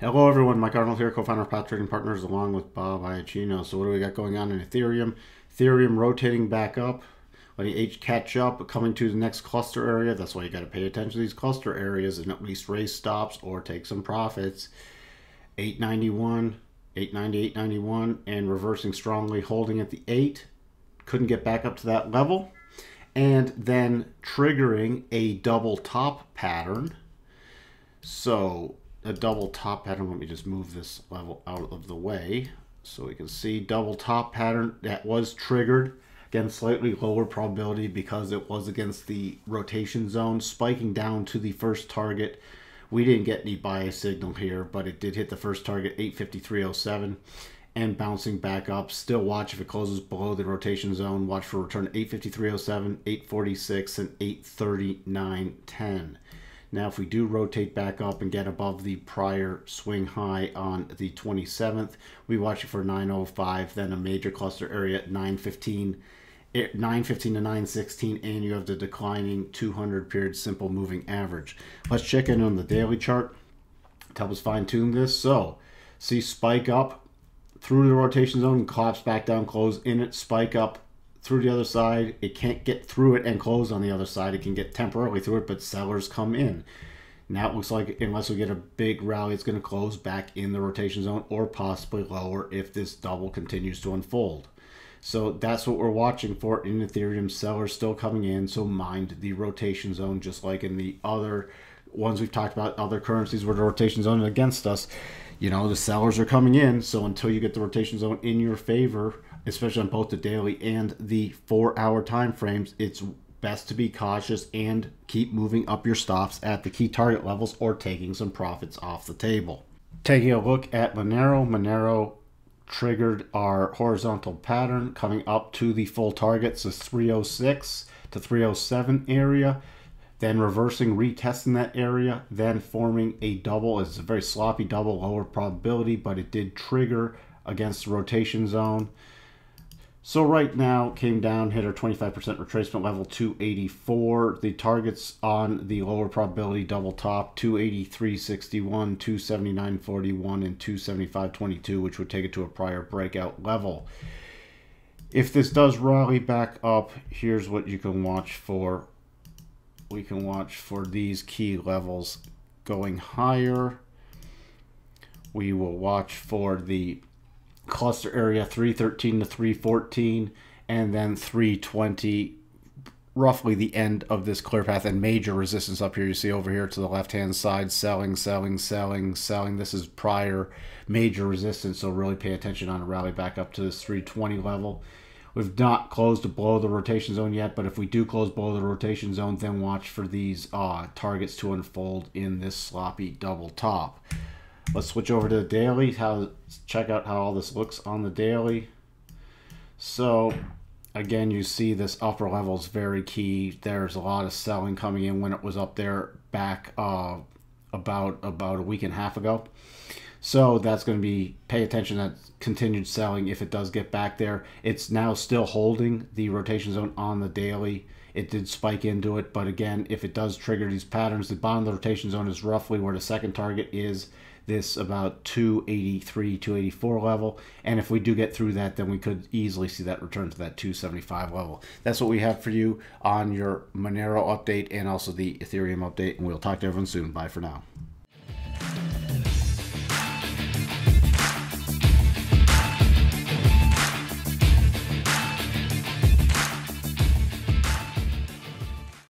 Hello, everyone. Mike Arnold here, co-founder of Path Trading Partners, along with Bob Iaccino. So, what do we got going on in Ethereum? Ethereum rotating back up, letting H catch up, coming to the next cluster area. That's why you got to pay attention to these cluster areas and at least raise stops or take some profits. 891, 890, 891, and reversing strongly, holding at the 8. Couldn't get back up to that level. And then triggering a double top pattern. So a double top pattern. Let me just move this level out of the way so we can see double top pattern that was triggered. Again, slightly lower probability because it was against the rotation zone, spiking down to the first target. We didn't get any bias signal here, but it did hit the first target, 853.07, and bouncing back up. Still watch if it closes below the rotation zone. Watch for return 853.07, 846, and 839.10. Now, if we do rotate back up and get above the prior swing high on the 27th, we watch it for 905, then a major cluster area at 915, eh, 915 to 916, and you have the declining 200 period simple moving average. Let's check in on the daily chart to help us fine tune this. So, see spike up through the rotation zone, collapse back down, close in it, spike up through the other side. It can't get through it and close on the other side. It can get temporarily through it, but sellers come in. Now it looks like unless we get a big rally, it's going to close back in the rotation zone or possibly lower if this double continues to unfold. So that's what we're watching for in Ethereum. Sellers still coming in, so mind the rotation zone, just like in the other ones we've talked about, other currencies where the rotation zone is against us. You know, the sellers are coming in, so until you get the rotation zone in your favor, especially on both the daily and the four hour time frames, it's best to be cautious and keep moving up your stops at the key target levels or taking some profits off the table. Taking a look at Monero, Monero triggered our horizontal pattern coming up to the full targets of 306 to 307 area then reversing retesting that area then forming a double. It's a very sloppy double lower probability but it did trigger against the rotation zone so right now came down, hit our 25% retracement level 284. The targets on the lower probability double top 283.61, 279.41, and 275.22, which would take it to a prior breakout level. If this does rally back up, here's what you can watch for. We can watch for these key levels going higher. We will watch for the cluster area 313 to 314 and then 320 roughly the end of this clear path and major resistance up here. You see over here to the left hand side selling selling selling selling. This is prior major resistance so really pay attention on a rally back up to this 320 level. We've not closed below the rotation zone yet but if we do close below the rotation zone then watch for these uh, targets to unfold in this sloppy double top Let's switch over to the daily. How check out how all this looks on the daily. So again, you see this upper level is very key. There's a lot of selling coming in when it was up there back uh, about about a week and a half ago. So that's going to be pay attention that continued selling if it does get back there. It's now still holding the rotation zone on the daily. It did spike into it, but again, if it does trigger these patterns, the bottom of the rotation zone is roughly where the second target is this about 283, 284 level. And if we do get through that, then we could easily see that return to that 275 level. That's what we have for you on your Monero update and also the Ethereum update. And we'll talk to everyone soon. Bye for now.